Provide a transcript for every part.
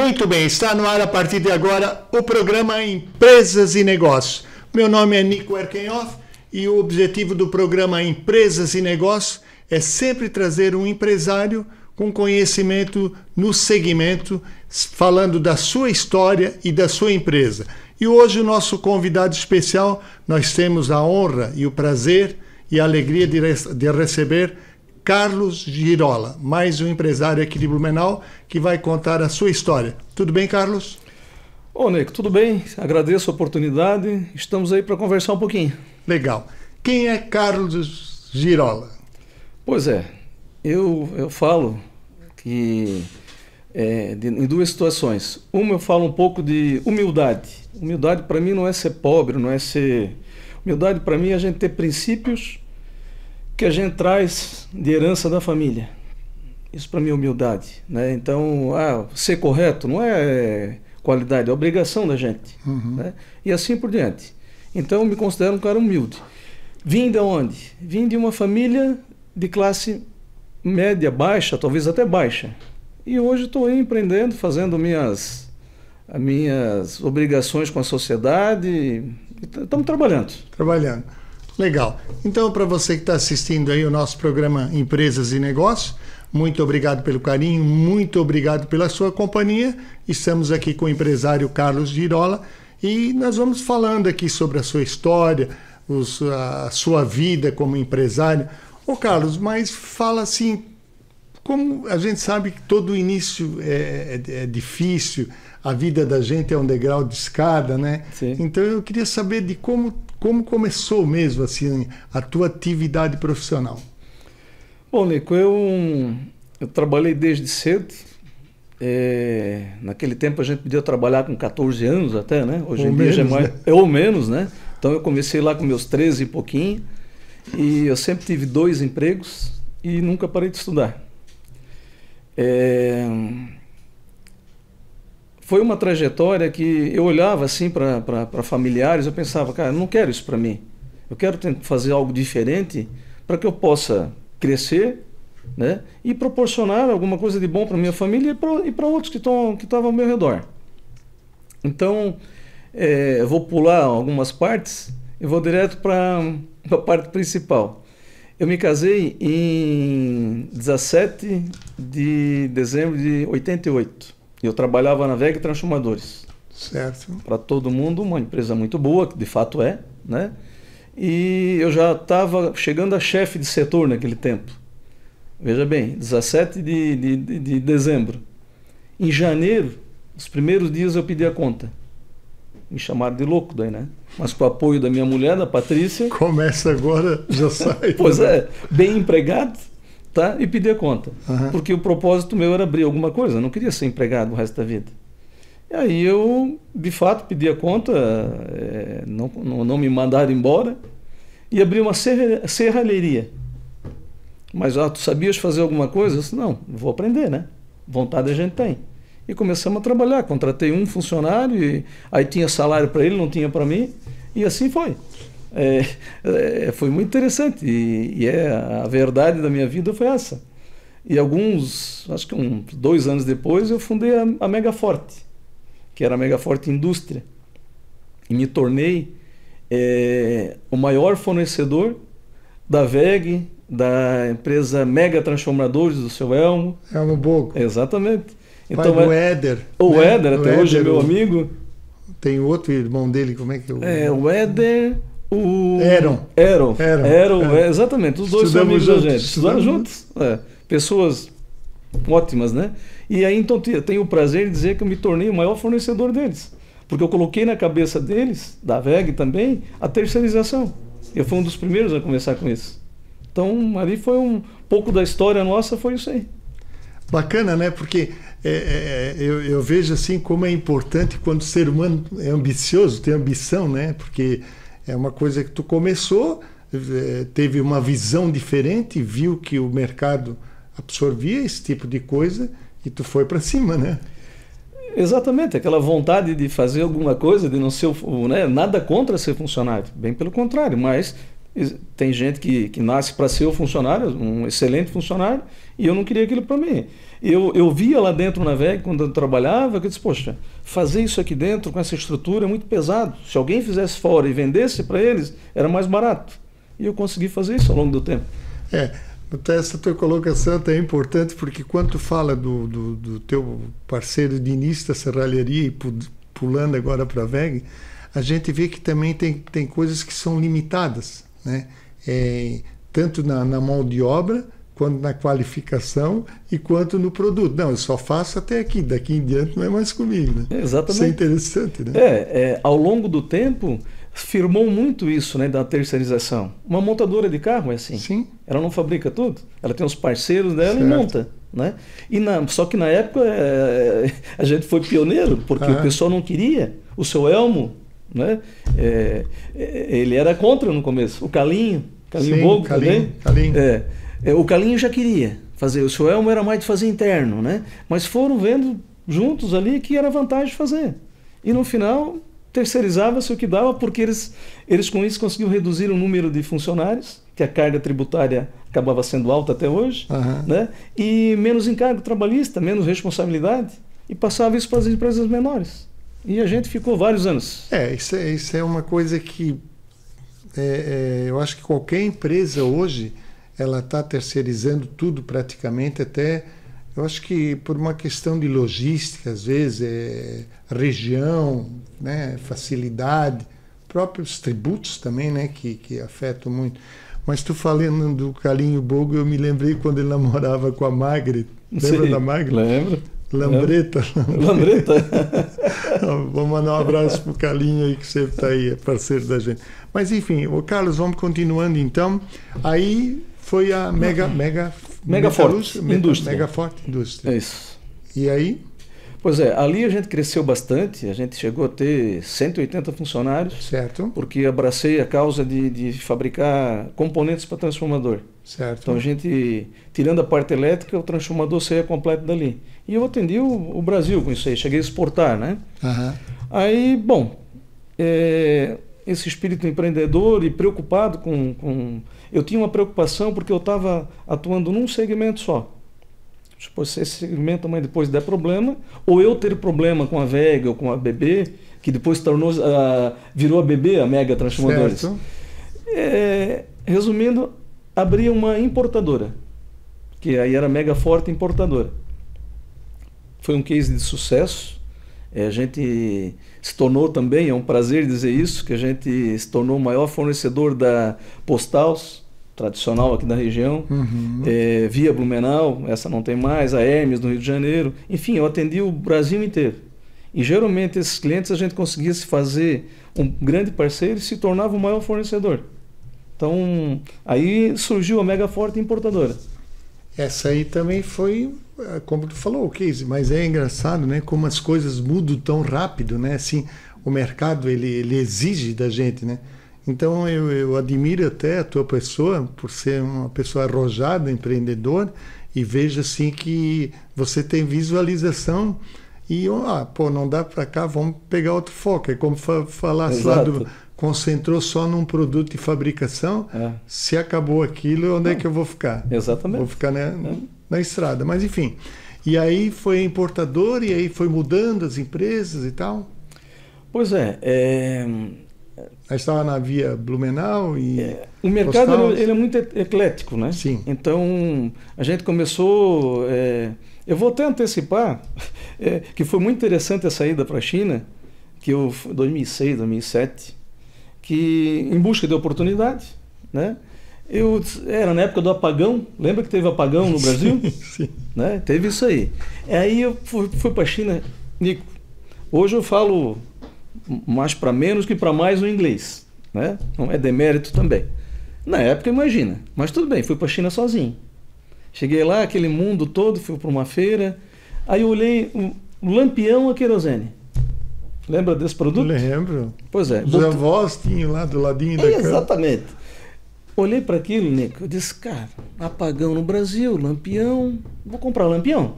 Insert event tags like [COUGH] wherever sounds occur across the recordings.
Muito bem, está no ar a partir de agora o programa Empresas e Negócios. Meu nome é Nico Erkenhoff e o objetivo do programa Empresas e Negócios é sempre trazer um empresário com conhecimento no segmento, falando da sua história e da sua empresa. E hoje o nosso convidado especial, nós temos a honra e o prazer e a alegria de, de receber Carlos Girola, mais um empresário aqui de Blumenau, que vai contar a sua história. Tudo bem, Carlos? Ô, Nico, tudo bem? Agradeço a oportunidade. Estamos aí para conversar um pouquinho. Legal. Quem é Carlos Girola? Pois é, eu, eu falo que é, de, em duas situações. Uma, eu falo um pouco de humildade. Humildade para mim não é ser pobre, não é ser. Humildade para mim é a gente ter princípios que a gente traz de herança da família. Isso para mim é humildade. Né? Então, ah, ser correto não é qualidade, é obrigação da gente. Uhum. Né? E assim por diante. Então, eu me considero um cara humilde. Vim de onde? Vim de uma família de classe média, baixa, talvez até baixa. E hoje estou empreendendo, fazendo minhas, minhas obrigações com a sociedade. Estamos trabalhando. Trabalhando. Legal. Então, para você que está assistindo aí o nosso programa Empresas e Negócios, muito obrigado pelo carinho, muito obrigado pela sua companhia. Estamos aqui com o empresário Carlos Girola e nós vamos falando aqui sobre a sua história, os, a sua vida como empresário. Ô Carlos, mas fala assim, como a gente sabe que todo início é, é, é difícil, a vida da gente é um degrau de escada, né? Sim. Então eu queria saber de como como começou mesmo assim a tua atividade profissional? Bom, Nico, eu, eu trabalhei desde cedo. É, naquele tempo a gente podia trabalhar com 14 anos até, né? Hoje ou em menos, dia é mais, né? ou menos, né? Então eu comecei lá com meus 13 e pouquinho. E eu sempre tive dois empregos e nunca parei de estudar. É, foi uma trajetória que eu olhava assim para familiares, eu pensava, cara, não quero isso para mim. Eu quero fazer algo diferente para que eu possa crescer né, e proporcionar alguma coisa de bom para minha família e para outros que estavam que ao meu redor. Então, é, eu vou pular algumas partes e vou direto para a parte principal. Eu me casei em 17 de dezembro de 88. Eu trabalhava na VEG Transformadores. Certo. Para todo mundo, uma empresa muito boa, que de fato é, né? E eu já estava chegando a chefe de setor naquele tempo. Veja bem, 17 de, de, de dezembro. Em janeiro, os primeiros dias eu pedi a conta. Me chamaram de louco daí, né? Mas com o apoio da minha mulher, da Patrícia. Começa agora, já [LAUGHS] sai. pois é, bem empregado tá? e pedir a conta. Uhum. Porque o propósito meu era abrir alguma coisa, eu não queria ser empregado o resto da vida. E aí eu, de fato, pedi a conta, é, não, não, não, me mandaram embora, e abri uma serralheria. Mas, ah, tu sabias fazer alguma coisa? Eu disse, não, vou aprender, né? Vontade a gente tem. E começamos a trabalhar, contratei um funcionário, e aí tinha salário para ele, não tinha para mim, e assim foi. É, é, foi muito interessante e, e, é a verdade da minha vida foi essa. E alguns, acho que uns dois anos depois, eu fundei a, a Mega Forte, que era a Mega Forte Indústria, e me tornei é, o maior fornecedor da VEG, da empresa Mega Transformadores do seu Elmo. Elmo Bogo. Exatamente. Então, Pai do é, Éder. O né? Éder, até o hoje é meu amigo. Tem outro irmão dele, como é que eu... É, o Éder... O... Eram. Eram. Eram. Eram é, exatamente. Os dois Estudamos são amigos juntos. da gente. Estudaram juntos. É. Pessoas ótimas, né? E aí então tenho o prazer de dizer que eu me tornei o maior fornecedor deles. Porque eu coloquei na cabeça deles, da VEG também, a terceirização. Eu fui um dos primeiros a começar com isso. Então, ali foi um pouco da história nossa, foi isso aí. Bacana, né? Porque é, é, eu, eu, vejo assim como é importante quando o ser humano é ambicioso, tem ambição, né? Porque é uma coisa que tu começou, eh, teve uma visão diferente, viu que o mercado absorvia esse tipo de coisa e tu foi para cima, né? Exatamente, aquela vontade de fazer alguma coisa, de não ser, né, nada contra ser funcionário, bem pelo contrário, mas tem gente que, que nasce para ser o funcionário, um excelente funcionário, e eu não queria aquilo para mim. Eu, eu via lá dentro na VEG, quando eu trabalhava, que eu disse, poxa, fazer isso aqui dentro com essa estrutura é muito pesado. Se alguém fizesse fora e vendesse para eles, era mais barato. E eu consegui fazer isso ao longo do tempo. É, essa tua colocação é importante porque quando tu fala do, do, do teu parceiro de início da serralheria e pulando agora para a VEG, a gente vê que também tem, tem coisas que são limitadas, né? É, tanto na, na mão de obra, quanto na qualificação e quanto no produto. Não, eu só faço até aqui, daqui em diante não é mais comigo. Né? exatamente. Isso é interessante, né? É, é, ao longo do tempo, firmou muito isso né, da terceirização. Uma montadora de carro é assim. Sim. Ela não fabrica tudo, ela tem os parceiros dela certo. e monta. Né? E na, só que na época é, a gente foi pioneiro, porque o pessoal não queria. O seu Elmo né? É, é, ele era contra no começo. O Calinho, Calinho Sim, Bogo Calinho, também. Calinho. É, é, o Calinho já queria fazer. O seu Elmo era mais de fazer interno, né? Mas foram vendo juntos ali que era vantagem fazer. E no final terceirizava-se o que dava, porque eles, eles com isso conseguiam reduzir o número de funcionários, que a carga tributária acabava sendo alta até hoje, uhum. né? e menos encargo trabalhista, menos responsabilidade, e passava isso para as empresas menores. E a gente ficou vários anos. É, isso é, isso é uma coisa que é, é, eu acho que qualquer empresa hoje ela está terceirizando tudo praticamente, até eu acho que por uma questão de logística, às vezes, é, região, né, facilidade, próprios tributos também, né, que, que afetam muito. Mas tu falando do Calinho Bogo, eu me lembrei quando ele namorava com a Magre. Lembra Sim, da Magre? Lembro. Lambreta. [LAUGHS] Lambreta. [LAUGHS] vamos mandar um abraço pro Calinho aí, que sempre está aí, é parceiro da gente. Mas enfim, o Carlos, vamos continuando então. Aí foi a Mega. Mega, mega Forte Indústria. Mega Forte Indústria. É isso. E aí? Pois é, ali a gente cresceu bastante, a gente chegou a ter 180 funcionários. Certo. Porque abracei a causa de, de fabricar componentes para transformador. Certo. Então a gente, tirando a parte elétrica, o transformador saía completo dali. E eu atendi o, o Brasil com isso aí, cheguei a exportar, né? Uhum. Aí, bom, é, esse espírito empreendedor e preocupado com, com. Eu tinha uma preocupação porque eu estava atuando num segmento só. Tipo, se esse segmento também depois der problema, ou eu ter problema com a Vega ou com a BB, que depois tornou, uh, virou a BB, a Mega Transformadores. É, resumindo, abri uma importadora, que aí era Mega Forte Importadora. Foi um case de sucesso. É, a gente se tornou também, é um prazer dizer isso, que a gente se tornou o maior fornecedor da Postals, tradicional aqui da região, uhum. é, via Blumenau, essa não tem mais, a Hermes no Rio de Janeiro, enfim, eu atendi o Brasil inteiro. E geralmente esses clientes a gente conseguia se fazer um grande parceiro e se tornava o maior fornecedor. Então, aí surgiu a Mega Forte Importadora. Essa aí também foi, é, como tu falou, o case, mas é engraçado, né, como as coisas mudam tão rápido, né? Assim, o mercado ele, ele exige da gente, né? Então eu, eu admiro até a tua pessoa por ser uma pessoa arrojada, empreendedor e vejo assim que você tem visualização e ah, pô, não dá para cá, vamos pegar outro foco. É como fa falar lá do concentrou só num produto de fabricação. É. Se acabou aquilo, onde é que eu vou ficar? Exatamente. Vou ficar né, é. na estrada. Mas enfim. E aí foi importador e aí foi mudando as empresas e tal. Pois é, é Aí estava na via Blumenau e. É, o mercado ele, ele, é muito eclético, né? Sim. Então a gente começou. É, eu vou até antecipar [LAUGHS] é, que foi muito interessante a saída para a China, que eu 2006, 2007, que em busca de oportunidade, né? Eu era na época do apagão, lembra que teve apagão no [LAUGHS] Brasil? Sim, sim. Né? Teve isso aí. Aí eu fui, fui para a China, Nico. Hoje eu falo mais para menos que para mais o inglês. Né? Não é demérito também. Na época, imagina. Mas tudo bem, fui para a China sozinho. Cheguei lá, aquele mundo todo, fui para uma feira. Aí eu olhei um lampião a querosene. Lembra desse produto? Lembro. Pois é. Os avós tinham lá do ladinho da é, cama. Exatamente. Olhei para aquilo, Nico, eu disse, cara, apagão no Brasil, lampião, vou comprar lampião.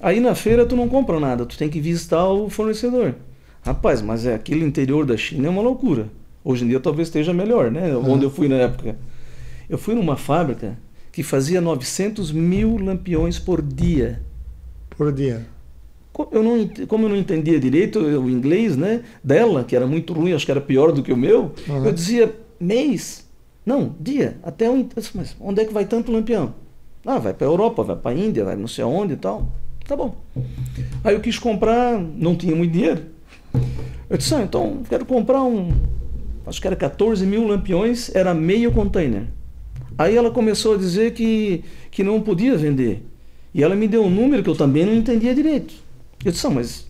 Aí na feira tu não compra nada, tu tem que visitar o fornecedor. Rapaz, mas é aquele interior da China é uma loucura. Hoje em dia talvez esteja melhor, né? Onde eu fui na época. Eu fui numa fábrica que fazia 900 mil lampiões por dia. Por dia. Eu não, como eu não entendia direito o inglês né, dela, que era muito ruim, acho que era pior do que o meu, uhum. eu dizia mês. Não, dia. Até um. Mas onde é que vai tanto lampião? Ah, vai para a Europa, vai para a Índia, vai não sei aonde e tal. Tá bom. Aí eu quis comprar, não tinha muito dinheiro. Eu disse, ah, então quero comprar um. Acho que era 14 mil lampiões, era meio container. Aí ela começou a dizer que, que não podia vender. E ela me deu um número que eu também não entendia direito. Eu disse, ah, mas,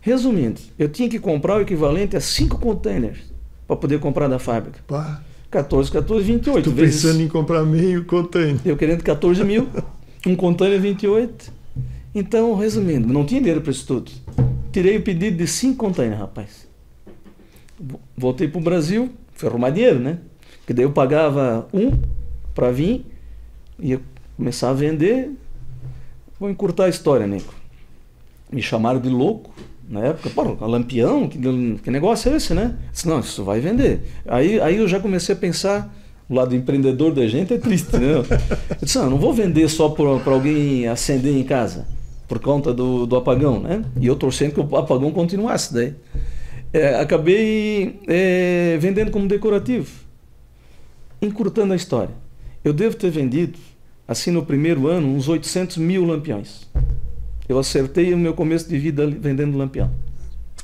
resumindo, eu tinha que comprar o equivalente a cinco containers para poder comprar da fábrica. Pá. 14, 14, 28. Estou vezes... pensando em comprar meio container. Eu querendo 14 mil, um container 28. Então, resumindo, não tinha dinheiro para isso tudo. Tirei o pedido de cinco containers, rapaz. Voltei para o Brasil, fui arrumar dinheiro, né? Porque daí eu pagava um para vir, ia começar a vender. Vou encurtar a história, Nico. Me chamaram de louco na época. Pô, lampião, que, que negócio é esse, né? disse, não, isso vai vender. Aí, aí eu já comecei a pensar o lado empreendedor da gente é triste, né? Eu disse, não, não vou vender só para alguém acender em casa, por conta do, do apagão, né? E eu torcendo que o apagão continuasse daí. É, acabei é, vendendo como decorativo. Encurtando a história. Eu devo ter vendido, assim no primeiro ano, uns 800 mil lampiões. Eu acertei o meu começo de vida vendendo lampião.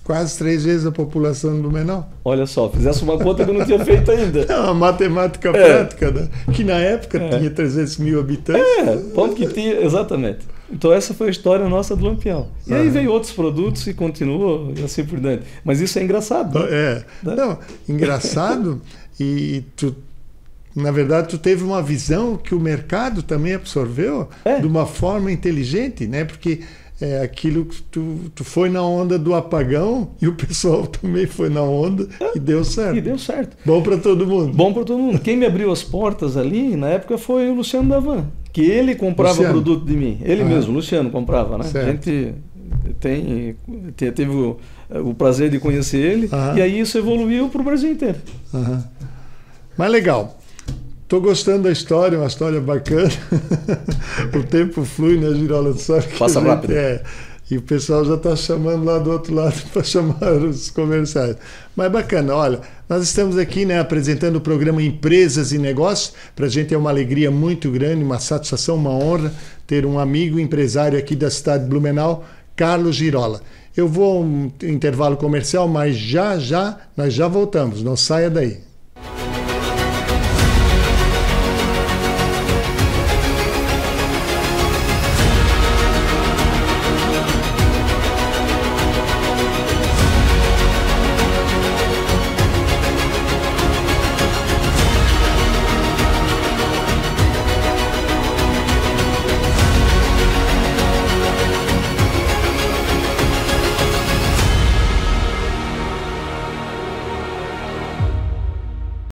Quase três vezes a população do Menor. Olha só, fizesse uma conta que eu não tinha feito ainda. [LAUGHS] É uma matemática é. prática, né? que na época é. tinha 300 mil habitantes. É, ponto que tinha, exatamente. Então essa foi a história nossa do Lampião. E aí veio outros produtos e continuou e assim por diante. Mas isso é engraçado. Né? É. Né? Não, engraçado e tu na verdade, tu teve uma visão que o mercado também absorveu é. de uma forma inteligente, né? Porque é aquilo que tu, tu foi na onda do apagão e o pessoal [LAUGHS] também foi na onda é. e deu certo. E deu certo. Bom para todo mundo. Bom para todo mundo. Quem me abriu as portas ali na época foi o Luciano Davan, que ele comprava Luciano. produto de mim. Ele ah. mesmo, Luciano comprava, né? Certo. A gente tem, teve o, o prazer de conhecer ele ah. e aí isso evoluiu para o Brasil inteiro. Ah. Mas legal. Estou gostando da história, uma história bacana. [LAUGHS] o tempo flui, né, Girola? Sabe Passa rápido. É, e o pessoal já está chamando lá do outro lado [LAUGHS] para chamar os comerciais. Mas bacana, olha, nós estamos aqui né, apresentando o programa Empresas e Negócios. Para a gente é uma alegria muito grande, uma satisfação, uma honra ter um amigo empresário aqui da cidade de Blumenau, Carlos Girola. Eu vou um intervalo comercial, mas já já nós já voltamos. Não saia daí.